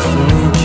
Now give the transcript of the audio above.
falta